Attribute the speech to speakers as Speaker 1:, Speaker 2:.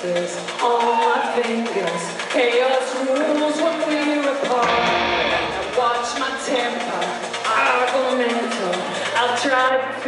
Speaker 1: kisses on my fingers. Chaos rules when we're apart. I watch my temper, I go argumental. I'll try to